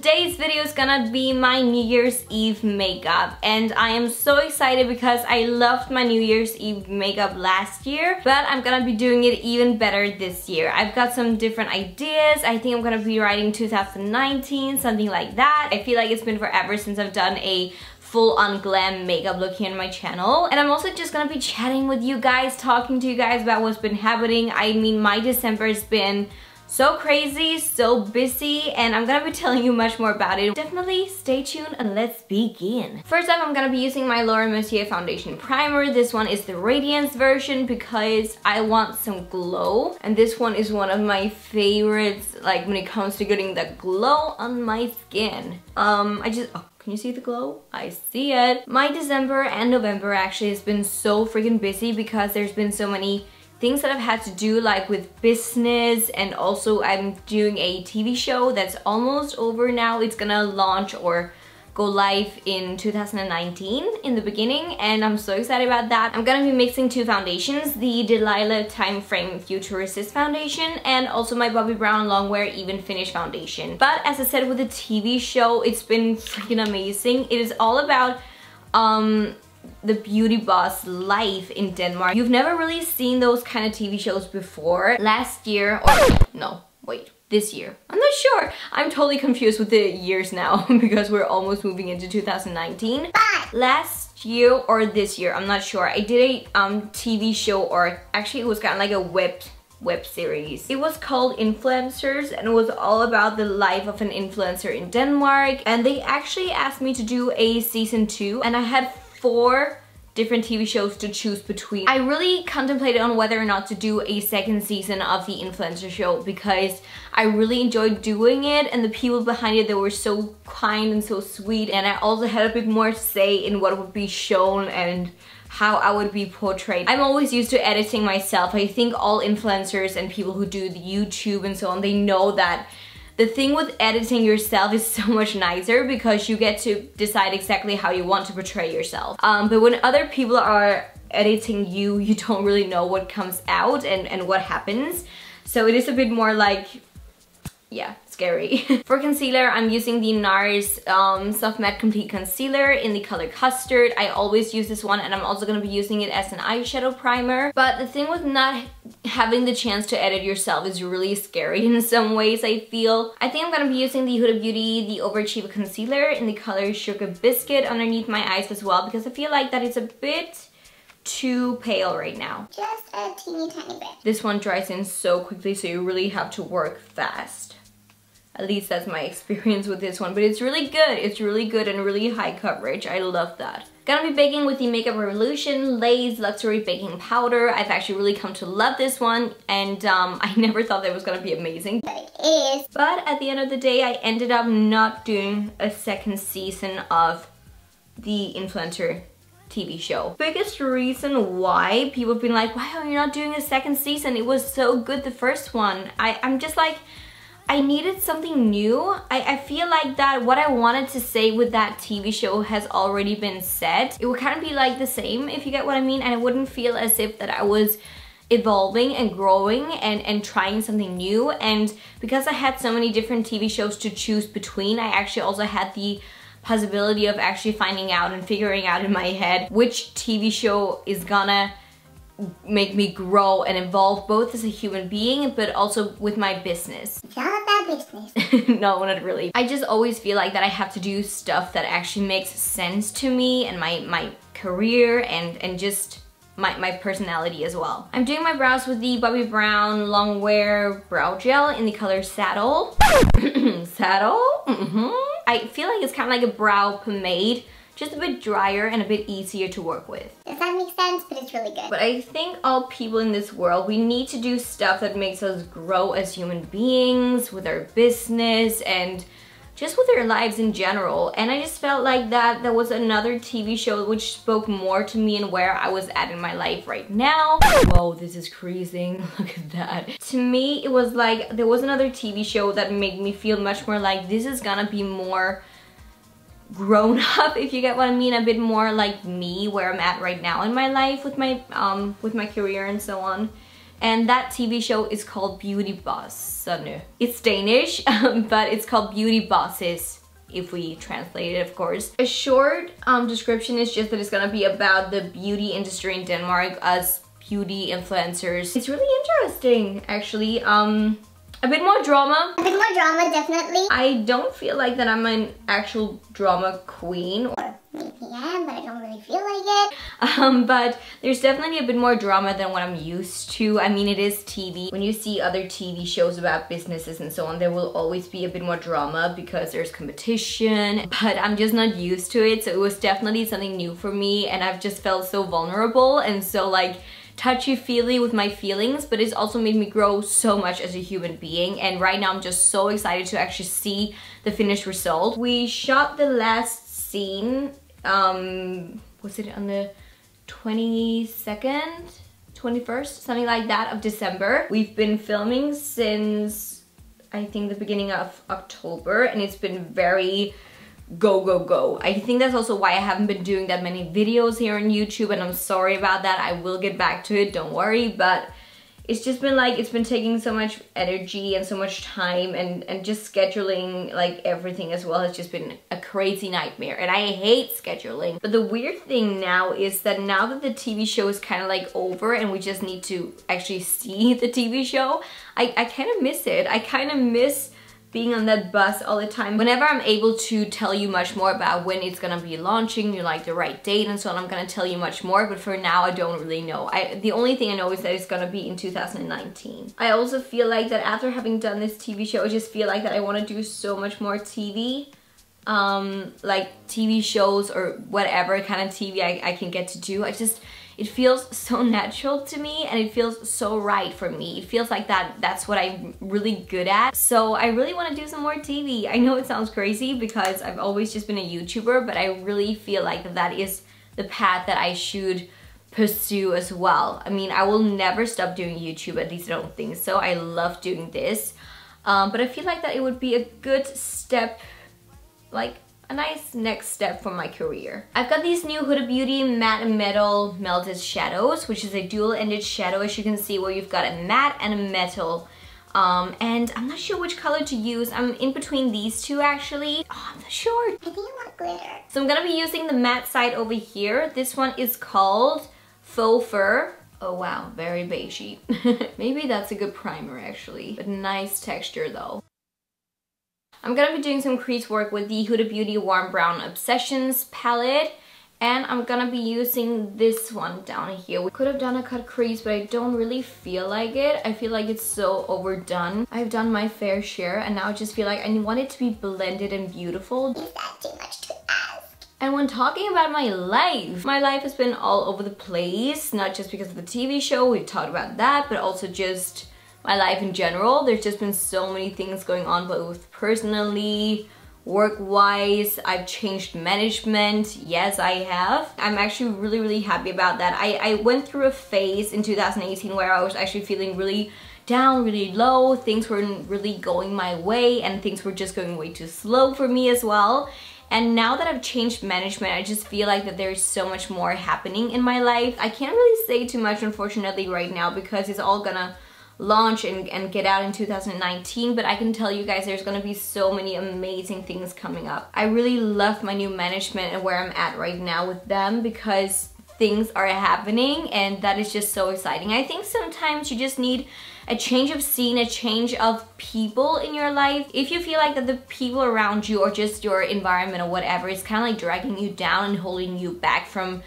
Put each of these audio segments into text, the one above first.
today's video is gonna be my New Year's Eve makeup and I am so excited because I loved my New Year's Eve makeup last year but I'm gonna be doing it even better this year. I've got some different ideas. I think I'm gonna be writing 2019, something like that. I feel like it's been forever since I've done a full-on glam makeup look here on my channel. And I'm also just gonna be chatting with you guys, talking to you guys about what's been happening. I mean, my December has been so crazy, so busy, and I'm gonna be telling you much more about it. Definitely stay tuned and let's begin. First up, I'm gonna be using my Laura Mercier Foundation Primer. This one is the Radiance version because I want some glow. And this one is one of my favorites, like when it comes to getting the glow on my skin. Um, I just, oh, can you see the glow? I see it. My December and November actually has been so freaking busy because there's been so many things that I've had to do like with business and also I'm doing a TV show that's almost over now. It's gonna launch or go live in 2019 in the beginning and I'm so excited about that. I'm gonna be mixing two foundations, the Delilah Time Frame Future foundation and also my Bobbi Brown Longwear Even Finish foundation. But as I said with the TV show, it's been freaking amazing. It is all about um, the beauty boss life in Denmark. You've never really seen those kind of TV shows before. Last year, or no, wait, this year. I'm not sure. I'm totally confused with the years now because we're almost moving into 2019. Last year or this year, I'm not sure. I did a um, TV show or actually it was kind of like a web web series. It was called Influencers and it was all about the life of an influencer in Denmark and they actually asked me to do a season 2 and I had four different TV shows to choose between. I really contemplated on whether or not to do a second season of the influencer show because I really enjoyed doing it and the people behind it they were so kind and so sweet and I also had a bit more say in what would be shown and how I would be portrayed. I'm always used to editing myself. I think all influencers and people who do the YouTube and so on, they know that the thing with editing yourself is so much nicer because you get to decide exactly how you want to portray yourself. Um, but when other people are editing you, you don't really know what comes out and, and what happens. So it is a bit more like, yeah, scary. For concealer, I'm using the NARS um, Soft Matte Complete Concealer in the color Custard. I always use this one and I'm also going to be using it as an eyeshadow primer. But the thing with not having the chance to edit yourself is really scary in some ways, I feel. I think I'm going to be using the Huda Beauty The Overachiever Concealer in the color Sugar Biscuit underneath my eyes as well because I feel like that is a bit too pale right now. Just a teeny tiny bit. This one dries in so quickly so you really have to work fast. At least that's my experience with this one. But it's really good. It's really good and really high coverage. I love that. Gonna be baking with the Makeup Revolution Lace Luxury Baking Powder. I've actually really come to love this one and um, I never thought that was gonna be amazing. But it is. But at the end of the day, I ended up not doing a second season of the influencer TV show. Biggest reason why people have been like, why are you not doing a second season? It was so good the first one. I, I'm just like, I needed something new. I, I feel like that what I wanted to say with that TV show has already been said. It would kind of be like the same, if you get what I mean, and I wouldn't feel as if that I was evolving and growing and, and trying something new. And because I had so many different TV shows to choose between, I actually also had the possibility of actually finding out and figuring out in my head which TV show is gonna make me grow and evolve both as a human being but also with my business. Business. No, not really. I just always feel like that I have to do stuff that actually makes sense to me and my, my career and, and just my, my personality as well. I'm doing my brows with the Bobbi Brown Longwear Brow Gel in the color Saddle. Saddle? Mm -hmm. I feel like it's kind of like a brow pomade just a bit drier and a bit easier to work with. Does that make sense? But it's really good. But I think all people in this world, we need to do stuff that makes us grow as human beings, with our business, and just with our lives in general. And I just felt like that there was another TV show which spoke more to me and where I was at in my life right now. Whoa, this is creasing. Look at that. To me, it was like there was another TV show that made me feel much more like this is gonna be more grown up if you get what I mean a bit more like me where I'm at right now in my life with my um with my career and so on and that TV show is called Beauty Boss. It's Danish, but it's called Beauty Bosses if we translate it, of course. A short um, description is just that it's gonna be about the beauty industry in Denmark, as beauty influencers. It's really interesting, actually. Um, a bit more drama. A bit more drama, definitely. I don't feel like that I'm an actual drama queen. Or maybe I am, but I don't really feel like it. Um, but there's definitely a bit more drama than what I'm used to. I mean, it is TV. When you see other TV shows about businesses and so on, there will always be a bit more drama because there's competition, but I'm just not used to it. So it was definitely something new for me and I've just felt so vulnerable and so like touchy-feely with my feelings, but it's also made me grow so much as a human being. And right now I'm just so excited to actually see the finished result. We shot the last scene, um, was it on the 22nd? 21st, something like that of December. We've been filming since I think the beginning of October and it's been very go, go, go. I think that's also why I haven't been doing that many videos here on YouTube and I'm sorry about that. I will get back to it, don't worry, but it's just been like, it's been taking so much energy and so much time and, and just scheduling like everything as well has just been a crazy nightmare and I hate scheduling. But the weird thing now is that now that the TV show is kind of like over and we just need to actually see the TV show, I, I kind of miss it. I kind of miss being on that bus all the time. Whenever I'm able to tell you much more about when it's gonna be launching, you like the right date and so on, I'm gonna tell you much more, but for now I don't really know. I The only thing I know is that it's gonna be in 2019. I also feel like that after having done this TV show, I just feel like that I wanna do so much more TV um, like TV shows or whatever kind of TV I, I can get to do. I just, it feels so natural to me and it feels so right for me. It feels like that that's what I'm really good at. So I really want to do some more TV. I know it sounds crazy because I've always just been a YouTuber, but I really feel like that, is the path that I should pursue as well. I mean, I will never stop doing YouTube, at least I don't think so. I love doing this. Um, but I feel like that it would be a good step like a nice next step for my career. I've got these new Huda Beauty Matte and Metal Melted Shadows, which is a dual-ended shadow, as you can see, where you've got a matte and a metal. Um, and I'm not sure which color to use. I'm in between these two, actually. Oh, I'm not sure. I think I want glitter. So I'm gonna be using the matte side over here. This one is called Faux Fur. Oh wow, very beigey. Maybe that's a good primer actually, but nice texture though. I'm gonna be doing some crease work with the Huda Beauty Warm Brown Obsessions palette and I'm gonna be using this one down here. We could have done a cut crease, but I don't really feel like it. I feel like it's so overdone. I've done my fair share, and now I just feel like I want it to be blended and beautiful. Is that too much to ask? And when talking about my life, my life has been all over the place, not just because of the TV show, we've talked about that, but also just my life in general. There's just been so many things going on both personally, work-wise. I've changed management. Yes, I have. I'm actually really, really happy about that. I, I went through a phase in 2018 where I was actually feeling really down, really low. Things weren't really going my way and things were just going way too slow for me as well. And now that I've changed management, I just feel like that there's so much more happening in my life. I can't really say too much, unfortunately, right now because it's all gonna launch and, and get out in 2019 but I can tell you guys there's gonna be so many amazing things coming up. I really love my new management and where I'm at right now with them because things are happening and that is just so exciting. I think sometimes you just need a change of scene, a change of people in your life. If you feel like that the people around you or just your environment or whatever is kind of like dragging you down and holding you back from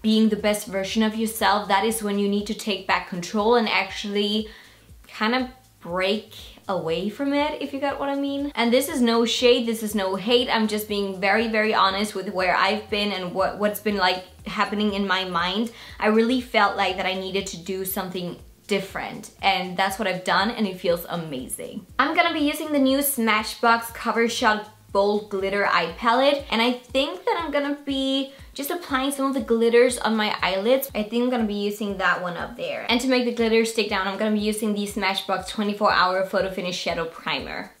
being the best version of yourself, that is when you need to take back control and actually kind of break away from it, if you got what I mean. And this is no shade, this is no hate. I'm just being very, very honest with where I've been and what, what's been like happening in my mind. I really felt like that I needed to do something different and that's what I've done and it feels amazing. I'm gonna be using the new Smashbox Cover Shot Bold Glitter Eye Palette and I think that I'm gonna be just applying some of the glitters on my eyelids. I think I'm gonna be using that one up there. And to make the glitter stick down, I'm gonna be using the Smashbox 24 Hour Photo Finish Shadow Primer.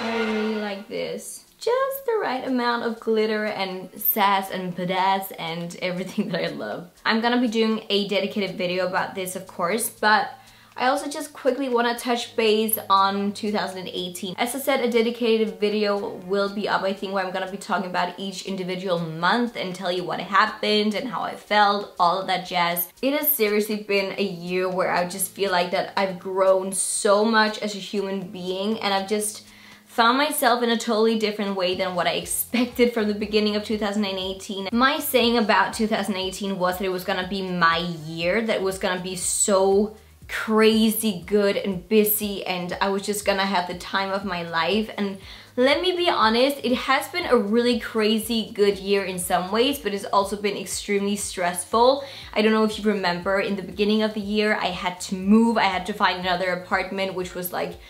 I really like this. Just the right amount of glitter and sass and badass and everything that I love. I'm gonna be doing a dedicated video about this of course, but I also just quickly want to touch base on 2018. As I said, a dedicated video will be up, I think, where I'm gonna be talking about each individual month and tell you what happened and how I felt, all of that jazz. It has seriously been a year where I just feel like that I've grown so much as a human being and I've just found myself in a totally different way than what I expected from the beginning of 2018. My saying about 2018 was that it was gonna be my year, that it was gonna be so crazy good and busy and I was just gonna have the time of my life and let me be honest, it has been a really crazy good year in some ways, but it's also been extremely stressful. I don't know if you remember, in the beginning of the year, I had to move, I had to find another apartment, which was like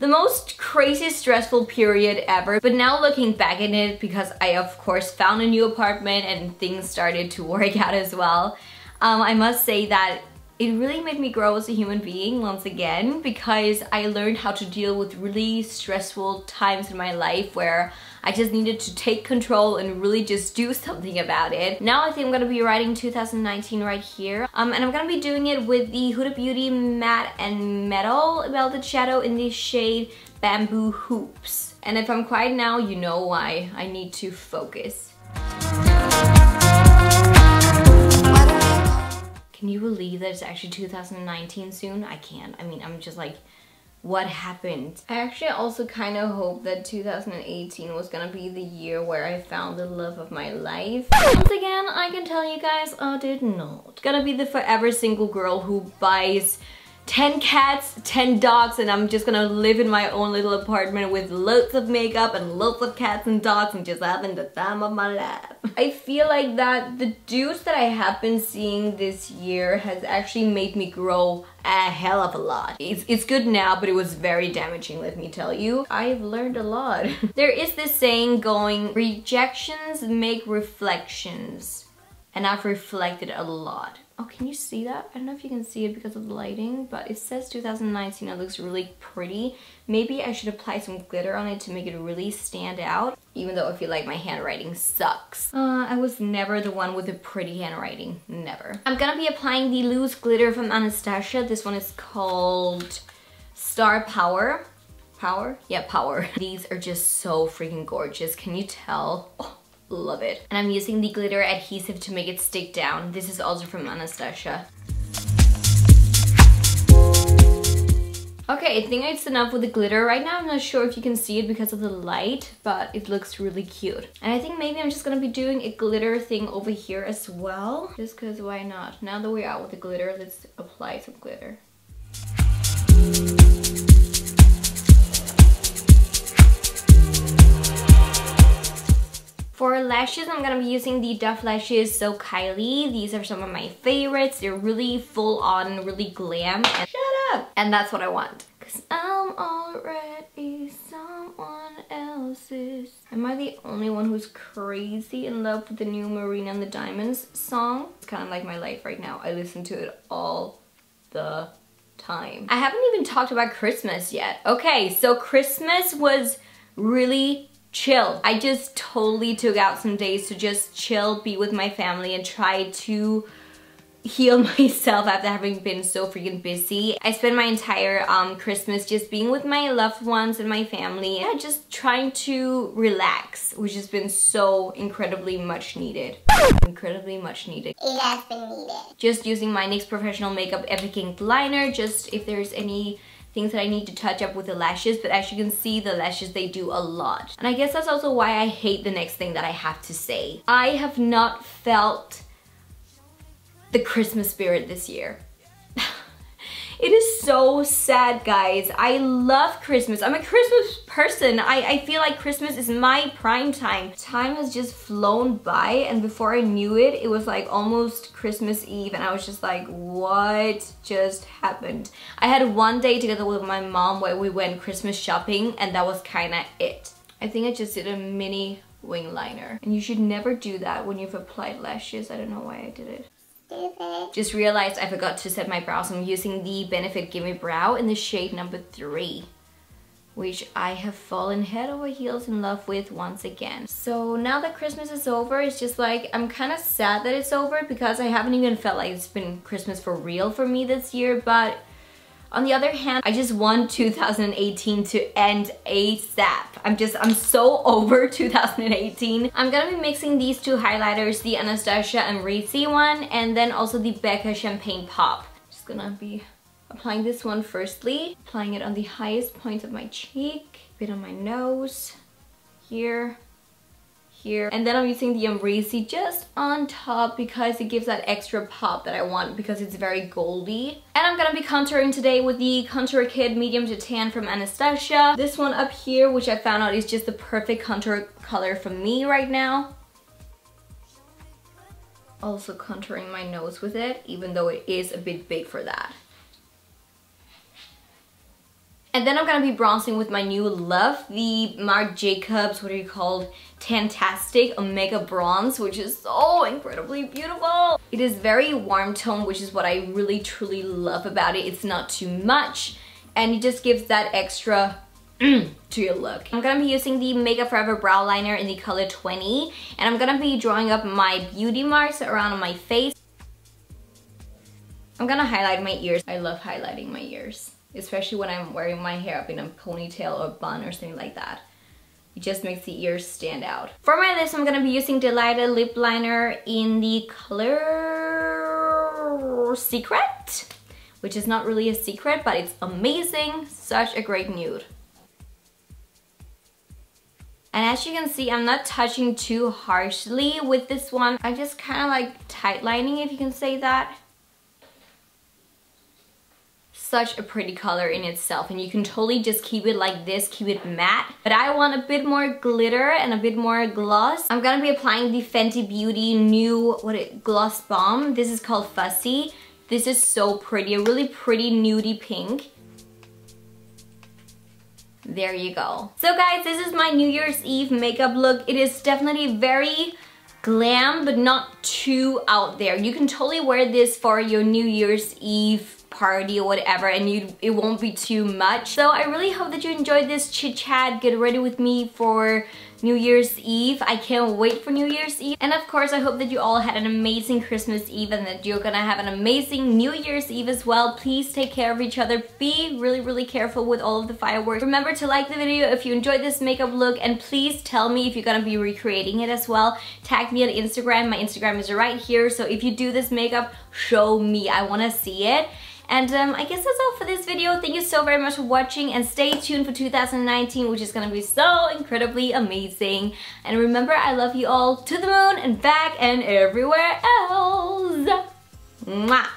the most crazy stressful period ever. But now looking back at it, because I of course found a new apartment and things started to work out as well, um, I must say that it really made me grow as a human being once again because I learned how to deal with really stressful times in my life where I just needed to take control and really just do something about it. Now I think I'm gonna be writing 2019 right here. Um, and I'm gonna be doing it with the Huda Beauty Matte and Metal Velvet Shadow in the shade Bamboo Hoops. And if I'm quiet now, you know why. I need to focus. Can you believe that it's actually 2019 soon? I can't. I mean, I'm just like, what happened? I actually also kind of hope that 2018 was gonna be the year where I found the love of my life. Once again, I can tell you guys, I did not. Gonna be the forever single girl who buys 10 cats, 10 dogs, and I'm just gonna live in my own little apartment with loads of makeup and loads of cats and dogs and just having the time of my life. I feel like that the dudes that I have been seeing this year has actually made me grow a hell of a lot. It's, it's good now, but it was very damaging, let me tell you. I've learned a lot. there is this saying going, rejections make reflections. And I've reflected a lot. Oh, can you see that? I don't know if you can see it because of the lighting, but it says 2019. It looks really pretty. Maybe I should apply some glitter on it to make it really stand out, even though I feel like my handwriting sucks. Uh, I was never the one with the pretty handwriting. Never. I'm gonna be applying the loose glitter from Anastasia. This one is called Star Power. Power? Yeah, Power. These are just so freaking gorgeous. Can you tell? Oh love it. And I'm using the glitter adhesive to make it stick down. This is also from Anastasia. Okay, I think it's enough with the glitter. Right now I'm not sure if you can see it because of the light, but it looks really cute. And I think maybe I'm just gonna be doing a glitter thing over here as well. Just cause why not? Now that we're out with the glitter, let's apply some glitter. For lashes, I'm gonna be using the Duff Lashes So Kylie. These are some of my favorites. They're really full on, really glam. And shut up! And that's what I want. Cause I'm already someone else's. Am I the only one who's crazy in love with the new Marina and the Diamonds song? It's kind of like my life right now. I listen to it all the time. I haven't even talked about Christmas yet. Okay, so Christmas was really chill. I just totally took out some days to just chill, be with my family and try to heal myself after having been so freaking busy. I spent my entire um, Christmas just being with my loved ones and my family. Yeah, just trying to relax, which has been so incredibly much needed. Incredibly much needed. It has been needed. Just using my NYX Professional Makeup Epic Ink Liner, just if there's any things that I need to touch up with the lashes, but as you can see, the lashes, they do a lot. And I guess that's also why I hate the next thing that I have to say. I have not felt the Christmas spirit this year. It is so sad, guys. I love Christmas. I'm a Christmas person. I, I feel like Christmas is my prime time. Time has just flown by and before I knew it, it was like almost Christmas Eve and I was just like, what just happened? I had one day together with my mom where we went Christmas shopping and that was kind of it. I think I just did a mini wing liner. And you should never do that when you've applied lashes. I don't know why I did it. Just realized I forgot to set my brows. I'm using the Benefit Gimme Brow in the shade number three. which I have fallen head over heels in love with once again. So now that Christmas is over, it's just like, I'm kind of sad that it's over because I haven't even felt like it's been Christmas for real for me this year, but on the other hand, I just want 2018 to end ASAP. I'm just, I'm so over 2018. I'm gonna be mixing these two highlighters, the Anastasia Amrezy one, and then also the Becca Champagne Pop. Just gonna be applying this one firstly, applying it on the highest point of my cheek, bit on my nose, here, here. And then I'm using the Amrezy just on top because it gives that extra pop that I want because it's very goldy. And I'm gonna be contouring today with the Contour Kit Medium to Tan from Anastasia. This one up here, which I found out is just the perfect contour color for me right now. Also contouring my nose with it, even though it is a bit big for that. And then I'm gonna be bronzing with my new love, the Marc Jacobs, what are you called, Tantastic Omega Bronze, which is so incredibly beautiful. It is very warm tone, which is what I really truly love about it. It's not too much, and it just gives that extra to your look. I'm gonna be using the Makeup Forever Brow Liner in the color 20, and I'm gonna be drawing up my beauty marks around my face. I'm gonna highlight my ears. I love highlighting my ears especially when I'm wearing my hair up in a ponytail or bun or something like that. It just makes the ears stand out. For my lips, I'm gonna be using Delighted Lip Liner in the color Secret, which is not really a secret, but it's amazing. Such a great nude. And as you can see, I'm not touching too harshly with this one. I'm just kind of like tight lining, if you can say that such a pretty color in itself and you can totally just keep it like this, keep it matte. But I want a bit more glitter and a bit more gloss. I'm gonna be applying the Fenty Beauty new what it, gloss bomb. This is called Fussy. This is so pretty, a really pretty nudie pink. There you go. So guys, this is my New Year's Eve makeup look. It is definitely very glam, but not too out there. You can totally wear this for your New Year's Eve party or whatever and you it won't be too much. So I really hope that you enjoyed this chit chat. Get ready with me for New Year's Eve. I can't wait for New Year's Eve. And of course, I hope that you all had an amazing Christmas Eve and that you're gonna have an amazing New Year's Eve as well. Please take care of each other. Be really, really careful with all of the fireworks. Remember to like the video if you enjoyed this makeup look and please tell me if you're gonna be recreating it as well. Tag me on Instagram. My Instagram is right here. So if you do this makeup, show me. I wanna see it. And um, I guess that's all for this video. Thank you so very much for watching and stay tuned for 2019 which is gonna be so incredibly amazing. And remember, I love you all to the moon and back and everywhere else. Mwah!